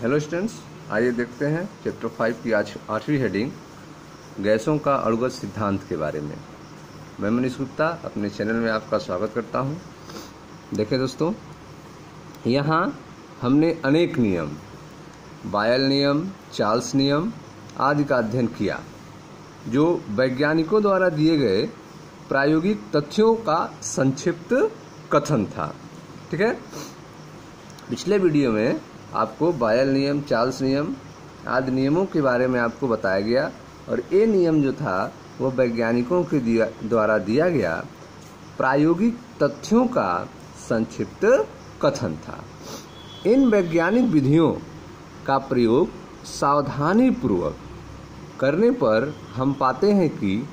Hello students आइए देखते हैं चैप्टर फाइव की आज आठवीं हेडिंग गैसों का अणुगत सिद्धांत के बारे में। मैं मनीष गुप्ता, अपने चैनल में आपका स्वागत करता हूँ। देखें दोस्तों, यहाँ हमने अनेक नियम, बायल नियम, चार्ल्स नियम आदि का अध्ययन किया, जो वैज्ञानिकों द्वारा दिए गए प्रायोगिक तथ्यों का संक्षिप्त कथन था। ठीक है? पिछले वीडियो में आपको बायल नियम, चार्ल्स नियम आदि नियमों के बारे में आपको बताया गया और ये नियम जो था, वो वैज्ञानिकों के दिया, द्वारा दिया गया प्रायोगिक तथ्यों का संक्षिप्त कथन था। इन वैज्ञानिक विधियों का प्रयोग सावधानी पूर्वक करने पर हम पाते हैं कि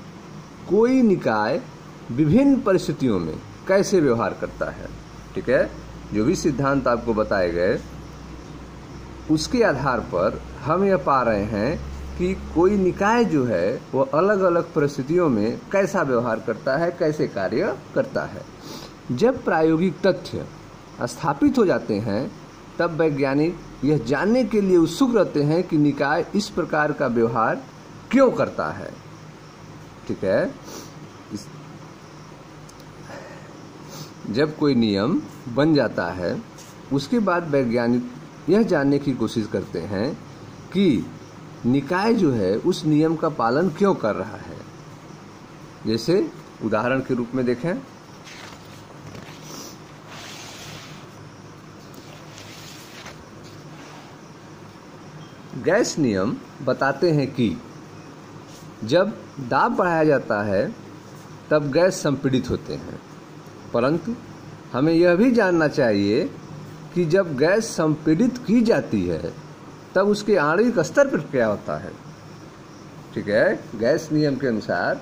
कोई निकाय विभिन्न परिस्थितियों में कैसे व्यवहार करता है। ठीक है? जो भी सिद्धांत आपको बताए गए उसके आधार पर हम यह पा रहे हैं कि कोई निकाय जो है, वो अलग अलग परिस्थितियों में कैसा व्यवहार करता है, कैसे कार्य करता है। जब प्रायोगिक तथ्य स्थापित हो जाते हैं, तब वैज्ञानिक यह जानने के लिए उत्सुक रहते हैं कि निकाय इस प्रकार का व्यवहार क्यों करता है। ठीक है? इस जब कोई नियम बन जाता है, उसके बाद वैज्ञानिक यह जानने की कोशिश करते हैं कि निकाय जो है, उस नियम का पालन क्यों कर रहा है? जैसे उदाहरण के रूप में देखें। गैस नियम बताते हैं कि जब दाब बढ़ाया जाता है, तब गैस संपीड़ित होते हैं। परंतु हमें यह भी जानना चाहिए कि जब गैस संपीड़ित की जाती है, तब उसके आणविक स्तर पर क्या होता है? ठीक है? गैस नियम के अनुसार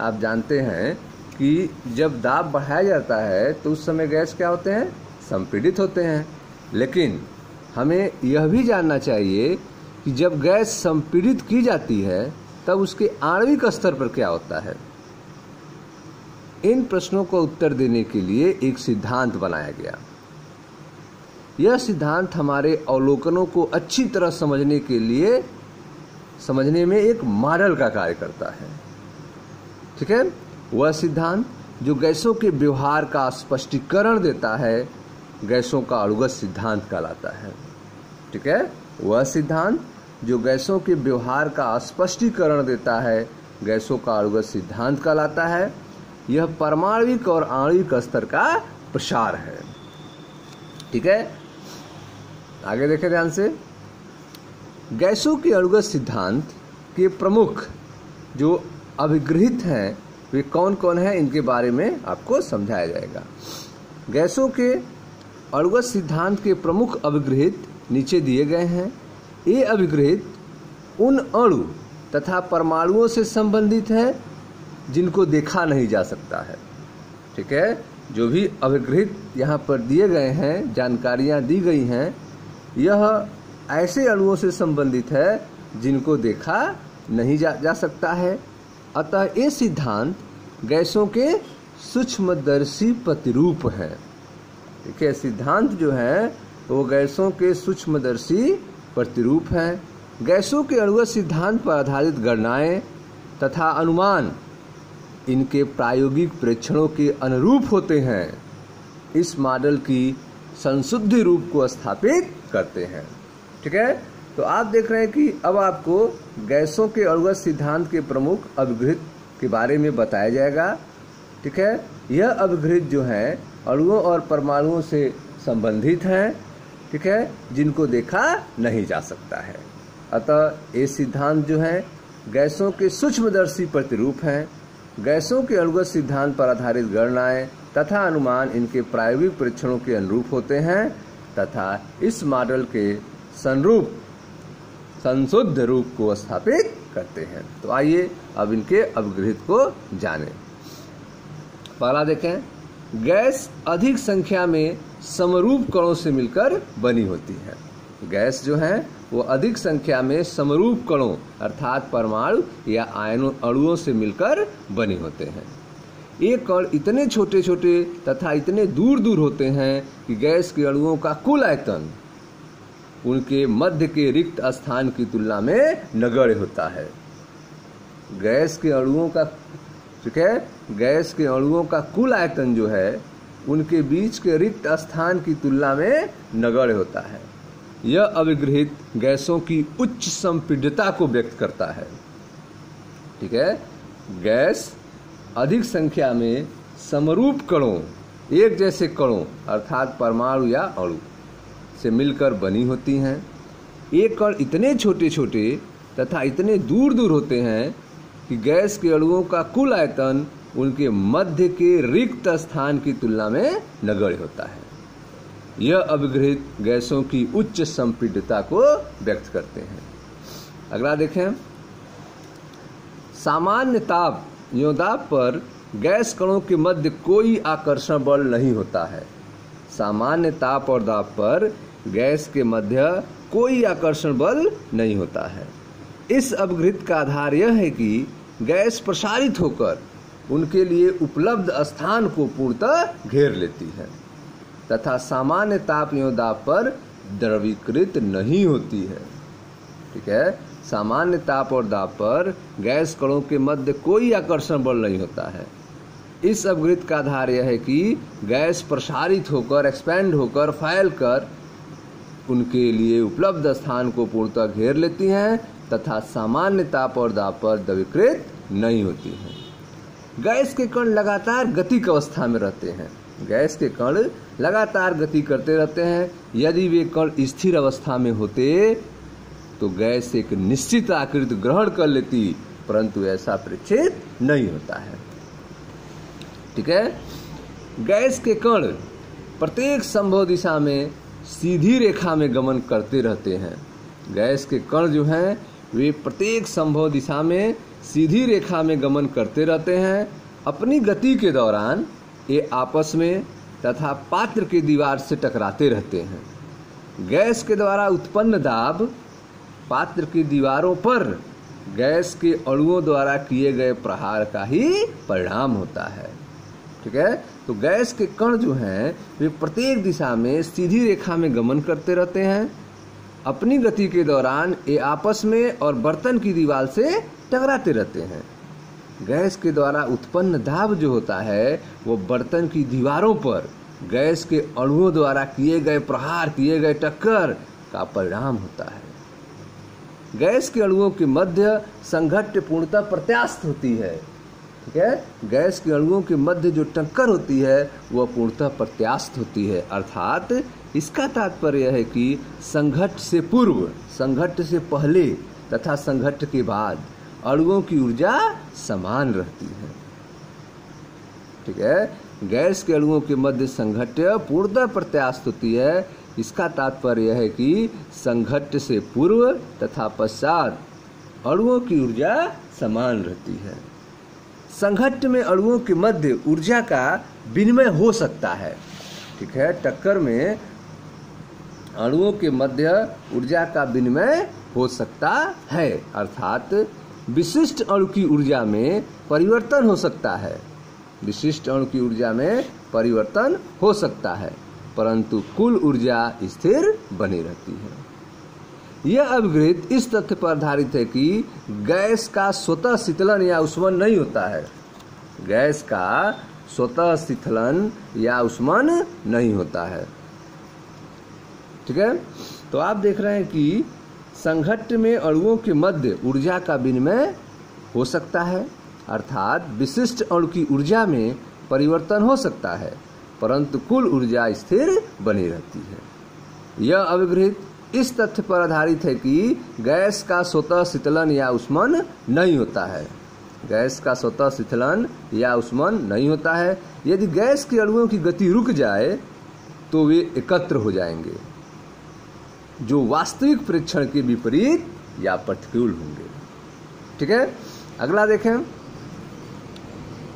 आप जानते हैं कि जब दाब बढ़ाया जाता है तो उस समय गैस क्या होते हैं? संपीड़ित होते हैं। लेकिन हमें यह भी जानना चाहिए कि जब गैस संपीड़ित की जाती है, तब उसके आणविक स्तर पर क्या होता है? इन प्रश्नों का उत्तर देने के लिए एक सिद्धांत बनाया गया। यह सिद्धांत हमारे अवलोकनों को अच्छी तरह समझने के लिए, समझने में एक मॉडल का कार्य करता है। ठीक है? वह सिद्धांत जो गैसों के व्यवहार का स्पष्टीकरण देता है, गैसों का अड़ुगत सिद्धांत कहलाता है। ठीक है? वह सिद्धांत जो गैसों के व्यवहार का स्पष्टीकरण देता है, गैसों का अड़ुगत सिद्धांत कहलाता है, यह परमाणविक और आणविक स्तर का प्रसार है। ठीक है? आगे देखें ध्यान से। गैसों के अणुगत सिद्धांत के प्रमुख जो अभिगृहित हैं, वे कौन कौन हैं, इनके बारे में आपको समझाया जाएगा। गैसों के अणुगत सिद्धांत के प्रमुख अभिगृहित नीचे दिए गए हैं। ये अभिगृहित उन अणु तथा परमाणुओं से संबंधित है, जिनको देखा नहीं जा सकता है। ठीक है? जो भी अभिगृहित यहाँ पर दिए गए हैं, जानकारियाँ दी गई हैं यह ऐसे अणुओं से संबंधित है जिनको देखा नहीं जा, जा सकता है। अतः ये सिद्धांत गैसों के सूक्ष्मदर्शी प्रतिरूप है। देखिए सिद्धांत जो है वो गैसों के सूक्ष्मदर्शी प्रतिरूप है। गैसों के अणुगत सिद्धांत पर आधारित गणनाएँ तथा अनुमान इनके प्रायोगिक प्रेक्षणों के अनुरूप होते हैं। इस मॉडल की संशुद्धि रूप को स्थापित करते हैं। ठीक है? तो आप देख रहे हैं कि अब आपको गैसों के अणुगत सिद्धांत के प्रमुख अभिगृहित के बारे में बताया जाएगा। ठीक है? यह अभिगृहित जो है, अणुओं और परमाणुओं से संबंधित हैं, ठीक है? जिनको देखा नहीं जा सकता है। अतः ये सिद्धांत जो है, गैसों के सूक्ष्मदर्शी प्रतिरूप हैं। गैसों के अणुगत सिद्धांत पर आधारित गणनाएँ तथा अनुमान इनके प्रायोगिक परीक्षणों के अनुरूप होते हैं। तथा इस मॉडल के संरूप, संशुद्ध रूप को स्थापित करते हैं। तो आइए अब इनके अवगृहित को जानें। पहला देखें, गैस अधिक संख्या में समरूप कणों से मिलकर बनी होती है। गैस जो है, वो अधिक संख्या में समरूप कणों, अर्थात परमाणु या आयनों अणुओं से मिलकर बने होते हैं। ये कण इतने छोटे छोटे तथा इतने दूर दूर होते हैं कि गैस के अणुओं का कुल आयतन उनके मध्य के रिक्त स्थान की तुलना में नगण्य होता है। गैस के अणुओं का, ठीक है? गैस के अणुओं का कुल आयतन जो है, उनके बीच के रिक्त स्थान की तुलना में नगण्य होता है। यह अविगृहित गैसों की उच्च संपीड्यता को व्यक्त करता है। ठीक है? गैस अधिक संख्या में समरूप कणों, एक जैसे कणों, अर्थात परमाणु या अणु, से मिलकर बनी होती हैं। एक कण इतने छोटे छोटे तथा इतने दूर दूर होते हैं कि गैस के अणुओं का कुल आयतन उनके मध्य के रिक्त स्थान की तुलना में नगण्य होता है। यह अभिगृहित गैसों की उच्च संपीड्यता को व्यक्त करते हैं। अगला देखें। सामान्य ताप योदाब पर गैस कणों के मध्य कोई आकर्षण बल नहीं होता है। सामान्य ताप और दाब पर गैस के मध्य कोई आकर्षण बल नहीं होता है। इस अपघृत का आधार यह है कि गैस प्रसारित होकर उनके लिए उपलब्ध स्थान को पूर्णतः घेर लेती है, तथा सामान्य ताप दाब पर द्रवीकृत नहीं होती है। ठीक है? सामान्य ताप और दाब पर गैस कणों के मध्य कोई आकर्षण बल नहीं होता है। इस अवगृत का आधार यह है कि गैस प्रसारित होकर एक्सपेंड होकर फैल कर, उनके लिए उपलब्ध स्थान को पूर्णतः घेर लेती हैं तथा सामान्य ताप और दाब पर द्रवीकृत नहीं होती हैं। गैस के कण लगातार गतिक अवस्था में रहते हैं। गैस के कण लगातार गति करते रहते हैं। यदि वे कण स्थिर अवस्था में होते तो गैस एक निश्चित आकृति ग्रहण कर लेती, परंतु ऐसा परीक्षित नहीं होता है। ठीक है? गैस के कण प्रत्येक संभव दिशा में सीधी रेखा में गमन करते रहते हैं। गैस के कण जो हैं, वे प्रत्येक संभव दिशा में सीधी रेखा में गमन करते रहते हैं। अपनी गति के दौरान ये आपस में तथा पात्र की दीवार से टकराते रहते हैं। गैस के द्वारा उत्पन्न दाब पात्र की दीवारों पर गैस के अणुओं द्वारा किए गए प्रहार का ही परिणाम होता है। ठीक है? तो गैस के कण जो हैं, वे प्रत्येक दिशा में सीधी रेखा में गमन करते रहते हैं। अपनी गति के दौरान ये आपस में और बर्तन की दीवार से टकराते रहते हैं। गैस के द्वारा उत्पन्न दाब जो होता है, वो बर्तन की दीवारों पर गैस के अणुओं द्वारा किए गए प्रहार, किए गए टक्कर का परिणाम होता है। गैस के अणुओं के मध्य संघट्य पूर्णता प्रत्यास्थ होती है, ठीक है? गैस के अणुओं के मध्य जो टक्कर होती है वह पूर्णतः प्रत्यास्थ होती है। अर्थात, इसका तात्पर्य है कि संघट से पूर्व, संघट से पहले तथा संघट के बाद अणुओं की ऊर्जा समान रहती है। ठीक है? गैस के अणुओं के मध्य संघट्य पूर्णतः प्रत्यास्थ होती है इसका तात्पर्य है कि संघट्य से पूर्व तथा पश्चात अणुओं की ऊर्जा समान रहती है। संघट्य में अणुओं के मध्य ऊर्जा का विनिमय हो सकता है। ठीक है? टक्कर में अणुओं के मध्य ऊर्जा का विनिमय हो सकता है। अर्थात विशिष्ट अणु की ऊर्जा में परिवर्तन हो सकता है। विशिष्ट अणु की ऊर्जा में परिवर्तन हो सकता है। परंतु कुल ऊर्जा स्थिर बनी रहती है। यह अभिगृहित इस तथ्य पर आधारित है कि गैस का स्वतः शीतलन या उष्मन नहीं होता है। गैस का स्वतः शीतलन या उष्मन नहीं होता है। ठीक है? तो आप देख रहे हैं कि संघट्ट में अणुओं के मध्य ऊर्जा का विनिमय हो सकता है, अर्थात विशिष्ट अणु की ऊर्जा में परिवर्तन हो सकता है। परंतु कुल ऊर्जा स्थिर बनी रहती है। यह अविगृहित इस तथ्य पर आधारित है कि गैस का स्वतः शीतलन या उष्मन नहीं होता है। गैस का स्वतः शीतलन या उष्मन नहीं होता है। यदि गैस के अणुओं की गति रुक जाए तो वे एकत्र हो जाएँगे, जो वास्तविक परीक्षण के विपरीत या प्रतिकूल होंगे। ठीक है? अगला देखें।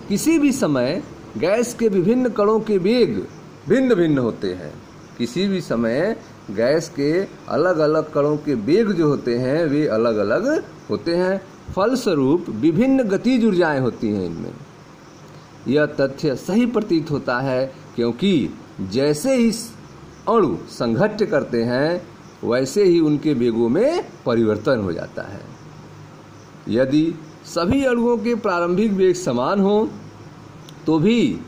किसी भी समय गैस के विभिन्न कणों के वेग भिन्न भिन्न होते हैं। किसी भी समय गैस के अलग अलग कणों के वेग जो होते हैं, वे अलग अलग होते हैं। फलस्वरूप विभिन्न गतिज ऊर्जाएँ होती हैं इनमें। यह तथ्य सही प्रतीत होता है क्योंकि जैसे ही अणु संघट्य करते हैं, वैसे ही उनके वेगों में परिवर्तन हो जाता है। यदि सभी अणुओं के प्रारंभिक वेग समान हो तो भी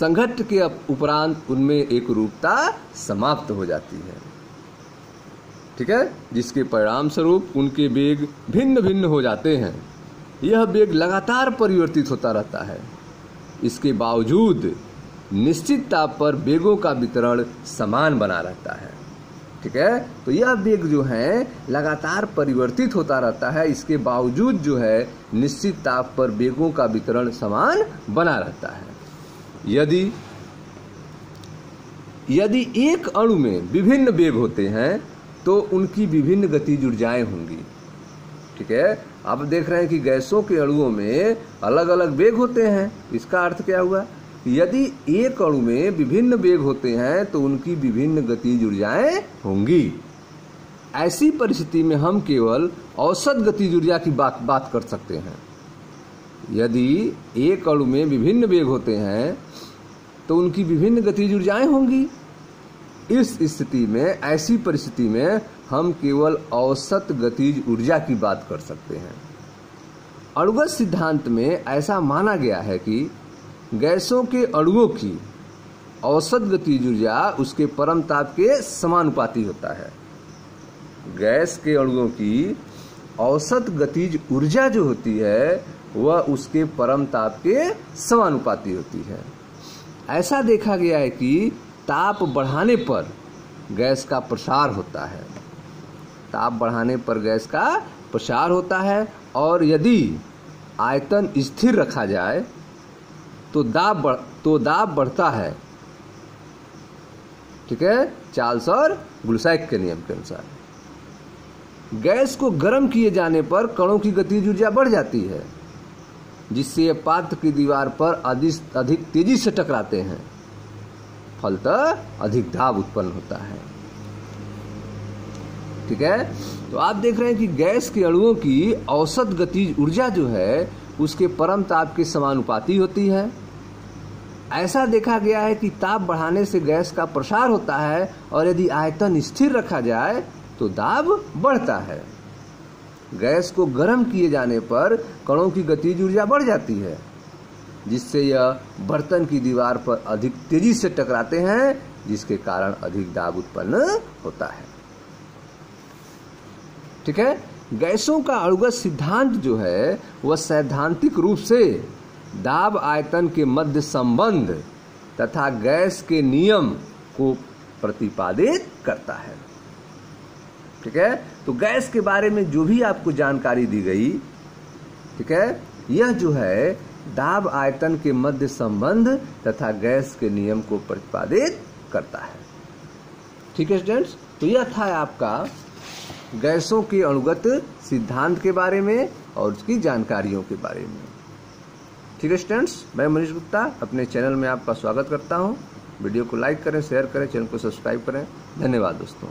संघट के उपरांत उनमें एक रूपता समाप्त हो जाती है। ठीक है? जिसके परिणाम स्वरूप उनके वेग भिन्न भिन्न हो जाते हैं। यह वेग लगातार परिवर्तित होता रहता है। इसके बावजूद निश्चित ताप पर वेगों का वितरण समान बना रहता है। ठीक है? तो यह वेग जो है, लगातार परिवर्तित होता रहता है। इसके बावजूद जो है, निश्चित ताप पर वेगों का वितरण समान बना रहता है। यदि यदि एक अणु में विभिन्न वेग होते हैं तो उनकी विभिन्न गतिज ऊर्जाएँ होंगी। ठीक है? आप देख रहे हैं कि गैसों के अणुओं में अलग अलग वेग होते हैं। इसका अर्थ क्या हुआ? यदि एक अणु में विभिन्न वेग होते हैं तो उनकी विभिन्न गतिज ऊर्जाएँ होंगी। ऐसी परिस्थिति में हम केवल औसत गतिज ऊर्जा की बात बात कर सकते हैं। यदि एक अणु में विभिन्न वेग होते हैं तो उनकी विभिन्न गतिज ऊर्जाएँ होंगी। इस स्थिति में, ऐसी परिस्थिति में हम केवल औसत गतिज ऊर्जा की बात कर सकते हैं। अणुगत सिद्धांत में ऐसा माना गया है कि गैसों के अणुओं की औसत गतिज ऊर्जा उसके परम ताप के समानुपाती होता है। गैस के अणुओं की औसत गतिज ऊर्जा जो होती है, वह उसके परम ताप के समानुपाती होती है। ऐसा देखा गया है कि ताप बढ़ाने पर गैस का प्रसार होता है। ताप बढ़ाने पर गैस का प्रसार होता है और यदि आयतन स्थिर रखा जाए तो दाब बढ़ तो दाब बढ़ता है। ठीक है? चार्ल्स और ग्लूसाइक के नियम के अनुसार। गैस को गर्म किए जाने पर कणों की गतिज ऊर्जा बढ़ जाती है, जिससे ये पात्र की दीवार पर अधिक अधिक तेज़ी से टकराते हैं। फलतः अधिक दाब उत्पन्न होता है। ठीक है? तो आप देख रहे हैं कि गैस के अणुओं की औसत गतिज ऊर्जा जो है उसके परम ताप के समानुपाती होती है। ऐसा देखा गया है कि ताप बढ़ाने से गैस का प्रसार होता है और यदि आयतन स्थिर रखा जाए तो दाब बढ़ता है। गैस को गर्म किए जाने पर कणों की गतिज ऊर्जा बढ़ जाती है, जिससे यह बर्तन की दीवार पर अधिक तेज़ी से टकराते हैं, जिसके कारण अधिक दाब उत्पन्न होता है। ठीक है? गैसों का अणुगत सिद्धांत जो है, वह सैद्धांतिक रूप से दाब आयतन के मध्य संबंध तथा गैस के नियम को प्रतिपादित करता है। ठीक है? तो गैस के बारे में जो भी आपको जानकारी दी गई, ठीक है? यह जो है, दाब आयतन के मध्य संबंध तथा गैस के नियम को प्रतिपादित करता है। ठीक है स्टूडेंट्स तो यह था आपका गैसों के अणुगत सिद्धांत के बारे में और उसकी जानकारियों के बारे में। ठीक है स्टूडेंट्स मैं मनीष गुप्ता, अपने चैनल में आपका स्वागत करता हूँ। वीडियो को लाइक करें शेयर करें चैनल को सब्सक्राइब करें। धन्यवाद दोस्तों।